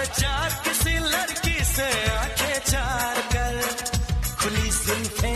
हर चार किसी लड़की से आँखें चार कर खुली सुनते